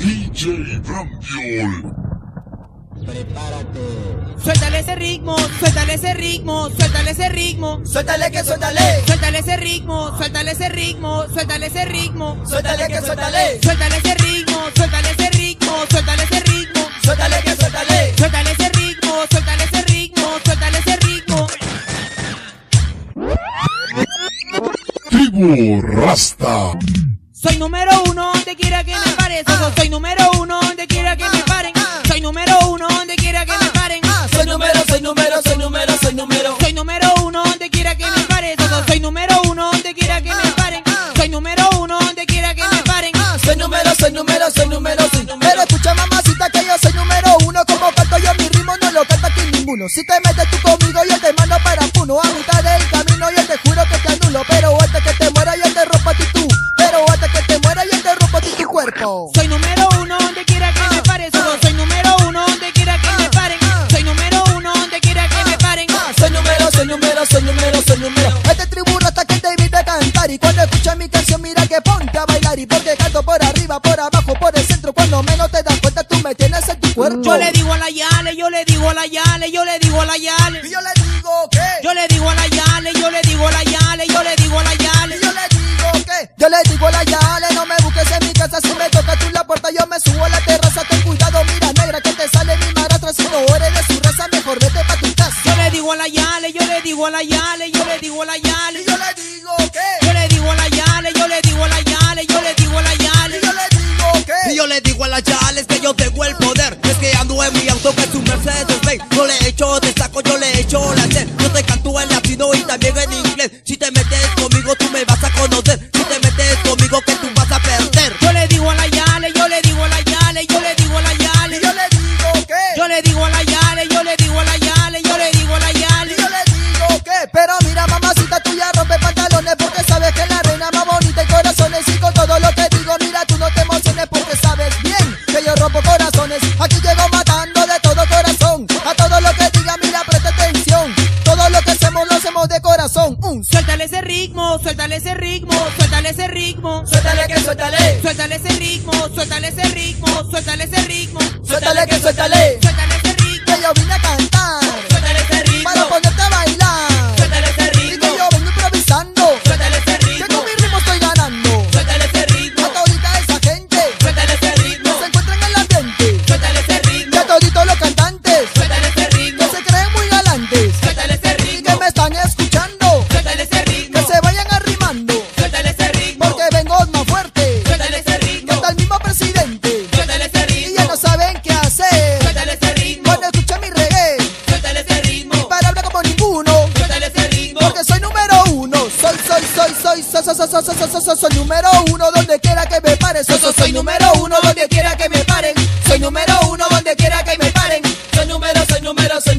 DJ Brambiol. Prepárate. Suéltale ese ritmo, suéltale ese ritmo, suéltale ese ritmo. Suéltale que suéltale. Suéltale ese ritmo, suéltale ese ritmo, suéltale ese ritmo. Suéltale que suéltale. Suéltale ese ritmo, suéltale ese ritmo, suéltale ese ritmo. Suéltale que suéltale. Suéltale ese ritmo, suéltale ese ritmo, suéltale ese ritmo. Tribu Rasta. Soy número uno donde quiera que me pare. Soy- número uno donde quiera que me paren. Soy número uno donde quiera que me paren. Soy número, soy número, soy número, soy número. Soy número uno donde quiera que me pare. Soy número uno donde quiera que me paren. Soy número uno donde quiera que me paren. Soy número, soy número, soy número, soy número. Escucha mamacita que yo soy número uno. Como canto yo mi ritmo no lo canta aquí ninguno. Si te metes tú conmigo yo te mando para uno. A mitad del camino yo te juro que te anulo. Pero antes que te mi canción, mira que ponte a bailar. Y porque canto por arriba, por abajo, por el centro. Cuando menos te das cuenta, tú me tienes en tu cuerpo. Yo le digo a la Yale, yo le digo a la Yale, yo le digo a la Yale. Y yo le digo que. Yo le digo a la Yale, yo le digo a la Yale, yo le digo a la Yale. Y yo le digo que. Yo le digo a la Yale, le digo a la Yale, yo le digo a la Yale, yo le digo a la Yale. Yo le digo que. Yo le digo a la Yale, yo le digo a la Yale, yo le digo a la Yale. Yo le digo que. Y yo le digo a las yales que yo tengo el poder Es que ando en mi auto que es un Mercedes Benz Yo le echo de saco, yo le echo la sed Yo te canto en latino y también en inglés Si te metes conmigo tú me vas suéltale ese ritmo, suéltale ese ritmo. suéltale que suéltale, Suéltale ese ritmo, suéltale ese ritmo, suéltale ese ritmo. suéltale que suéltale, Suéltale so, so, so, soy número uno donde quiera que me paren. soy número uno donde quiera que me paren. Soy número uno donde quiera que me paren. Soy número, soy número, soy